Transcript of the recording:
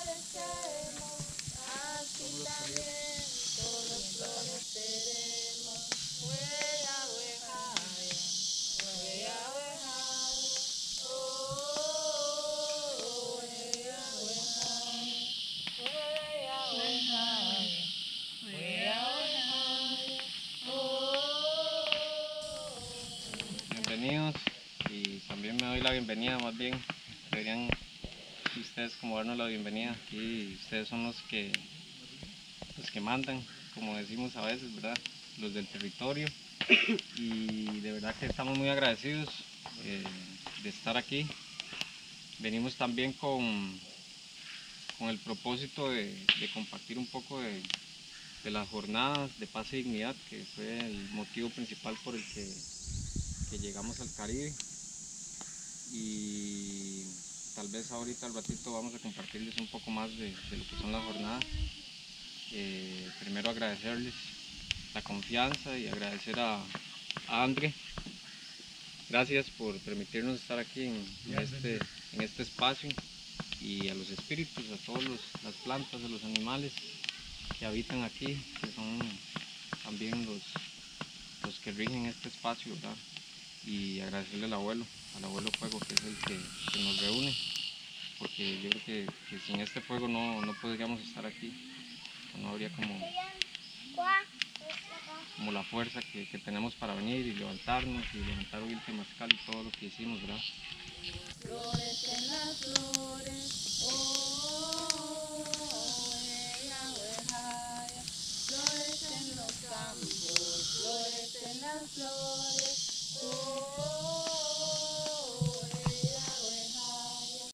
florecemos, así también todos floreceremos, Bienvenidos y también me doy la bienvenida más bien. Deberían ustedes como darnos la bienvenida. Aquí ustedes son los que los que mandan, como decimos a veces, ¿verdad? Los del territorio. Y de verdad que estamos muy agradecidos eh, de estar aquí. Venimos también con, con el propósito de, de compartir un poco de, de las jornadas de paz y dignidad, que fue el motivo principal por el que, que llegamos al Caribe. Y tal vez ahorita al ratito vamos a compartirles un poco más de, de lo que son las jornadas. Eh, primero agradecerles la confianza y agradecer a, a Andre. Gracias por permitirnos estar aquí en, en este, en este espacio y a los espíritus, a todas las plantas, a los animales que habitan aquí, que son también los, los que rigen este espacio, ¿verdad? y agradecerle al abuelo, al abuelo Fuego, que es el que, nos reúne, porque yo creo que, sin este fuego no, no, podríamos estar aquí, no habría como, como la fuerza que, que tenemos para venir y levantarnos y levantar hoy el temazcal y todo lo que hicimos, ¿verdad?